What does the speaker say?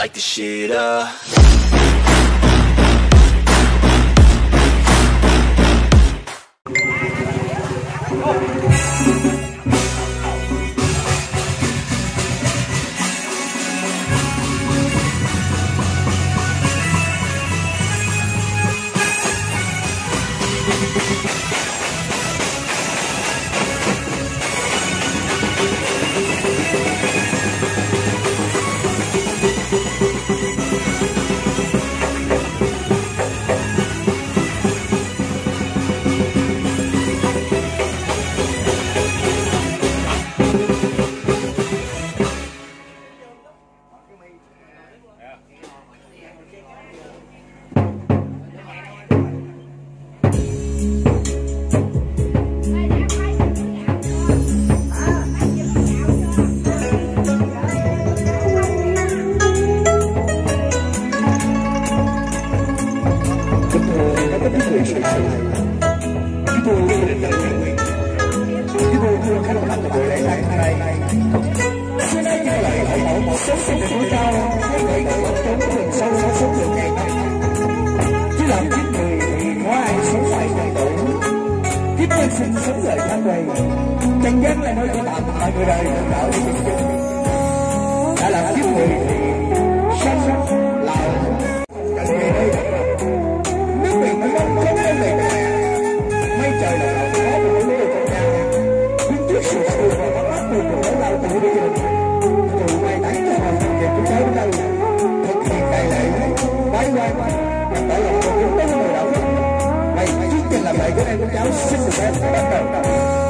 like the shit up. xin xứng lời tháng này. Chân dấn là nơi của tạm tại người đời đỡ đi cái này con cháu